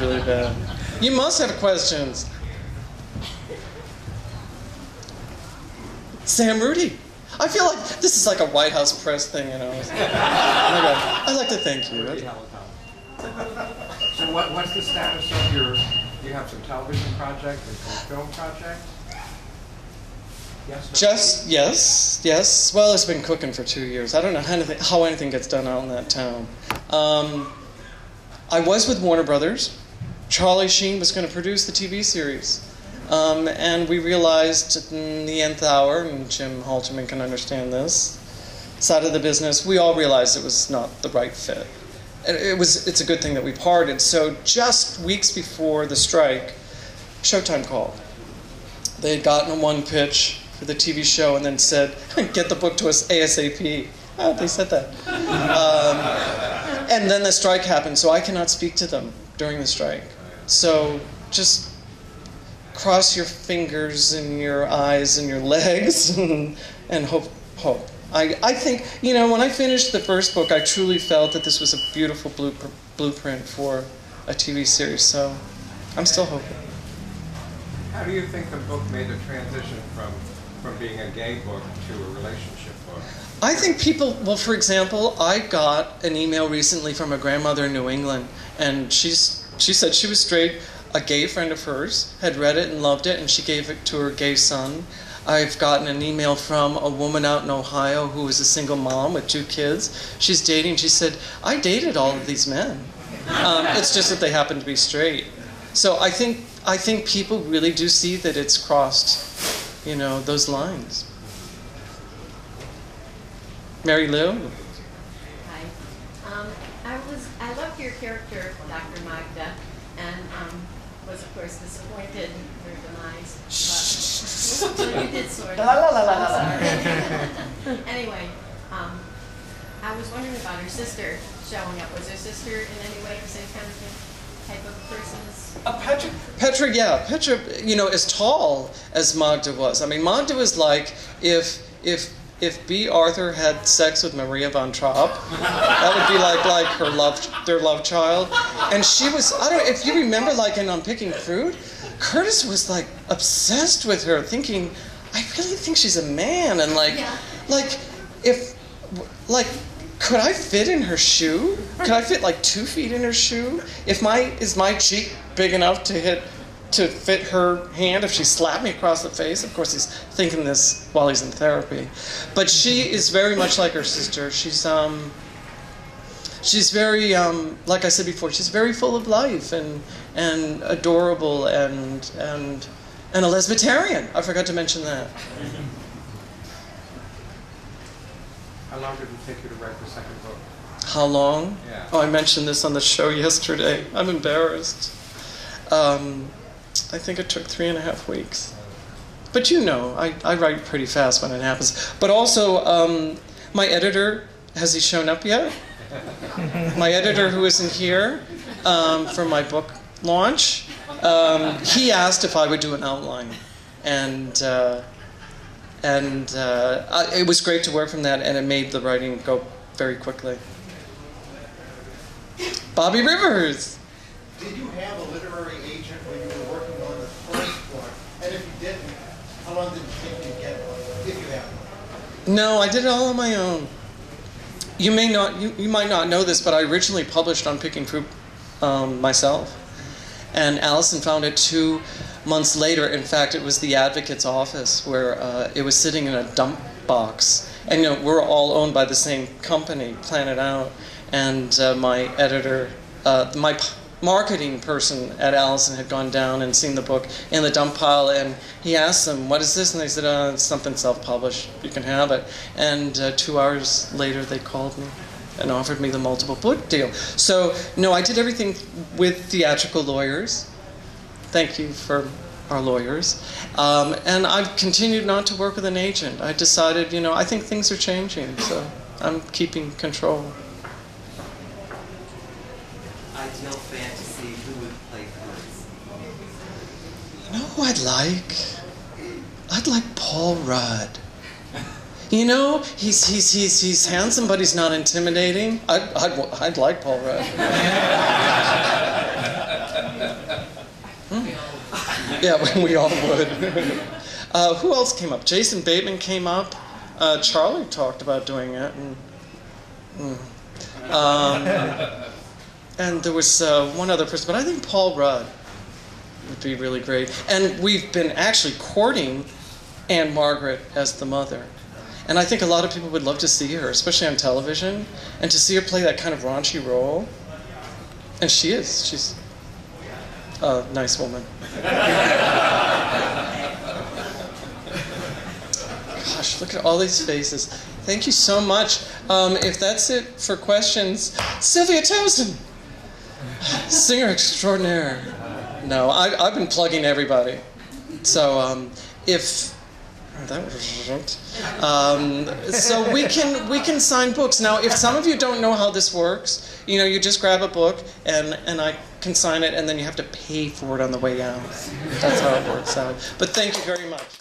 really bad. You must have questions. Sam Rudy. I feel like this is like a White House press thing, you know. I'd like to thank you. So what, what's the status of your, you have some television project and some film project? Yes? no? Just yes, yes. Well, it's been cooking for two years. I don't know how anything, how anything gets done out in that town. Um, I was with Warner Brothers. Charlie Sheen was going to produce the TV series, um, and we realized in the nth hour, and Jim Halterman can understand this side of the business. We all realized it was not the right fit. It, was. It's a good thing that we parted. So just weeks before the strike, Showtime called they had gotten a one pitch for the TV show and then said, get the book to us ASAP. Oh, they said that. Um, and then the strike happened, so I cannot speak to them during the strike. So just cross your fingers and your eyes and your legs and, and hope, hope. I, I think, you know, when I finished the first book, I truly felt that this was a beautiful blueprint, blueprint for a TV series, so I'm still hoping. How do you think the book made the transition from, from being a gay book to a relationship book? I think people, well, for example, I got an email recently from a grandmother in New England, and she's, she said she was straight. A gay friend of hers had read it and loved it, and she gave it to her gay son. I've gotten an email from a woman out in Ohio who is a single mom with two kids. She's dating. She said, I dated all of these men. Um, it's just that they happen to be straight. So I think, I think people really do see that it's crossed, you know, those lines. Mary Lou? Hi. Um, was, I loved your character, Dr. Magda, and um, was of course disappointed in her demise. But, well, you did sort of. La, la, la, la, la, la. I'm sorry. anyway, um, I was wondering about her sister showing up. Was her sister in any way the same kind of thing, type of person? Uh, Petra, Petra, yeah, Petra, you know, as tall as Magda was. I mean, Magda was like if if if Bea Arthur had sex with Maria von Trapp, that would be like like her love their love child. And she was I don't know if you remember like in On Picking Fruit, Curtis was like obsessed with her, thinking, I really think she's a man, and like Yeah. like if like could I fit in her shoe? Could I fit like two feet in her shoe? If my is my cheek big enough to hit to fit her hand if she slapped me across the face? Of course, he's thinking this while he's in therapy. But she is very much like her sister. She's um she's very um like I said before. She's very full of life and and adorable and and and a lesbitarian. I forgot to mention that. How long did it take you to write the second book? How long? Yeah. Oh, I mentioned this on the show yesterday. I'm embarrassed. Um, I think it took three and a half weeks. But you know, I, I write pretty fast when it happens. But also, um, my editor, has he shown up yet? my editor, who isn't here um, for my book launch, um, he asked if I would do an outline. And, uh, and uh, I, it was great to work from that, and it made the writing go very quickly. Bobby Rivers. Did you have a literary agent when you were working on the first book? And if you didn't, how long did it take you to get one, if you have one? No, I did it all on my own. You may not, you, you might not know this, but I originally published on Picking Fruit um, myself, and Alyson found it two months later. In fact, it was the advocate's office where uh, it was sitting in a dump box, and you know we're all owned by the same company, Planet Out, and uh, my editor, uh, my marketing person at Alyson had gone down and seen the book in the dump pile, and he asked them, "What is this?" And they said, "Uh, it's something self-published. You can have it." And uh, two hours later, they called me and offered me the multiple book deal. So no, I did everything with theatrical lawyers. Thank you for our lawyers. Um, and I've continued not to work with an agent. I decided, you know, I think things are changing, so I'm keeping control. Ideal fantasy, who would play first? You know who I'd like? I'd like Paul Rudd. You know, he's, he's, he's, he's handsome, but he's not intimidating. I'd, I'd, I'd like Paul Rudd. Yeah, we all would. uh, who else came up? Jason Bateman came up. Uh, Charlie talked about doing it, and mm. um, and there was uh, one other person, but I think Paul Rudd would be really great. And we've been actually courting Ann-Margret as the mother. And I think a lot of people would love to see her, especially on television, and to see her play that kind of raunchy role. And she is. She's a nice woman. Gosh, look at all these faces. Thank you so much. Um, if that's it for questions, Sylvia Towson, singer extraordinaire. No, I, I've been plugging everybody. So um, if that was um, so we can we can sign books now. If some of you don't know how this works, you know, you just grab a book and and I can sign it, and then you have to pay for it on the way out. That's how it works out. But thank you very much.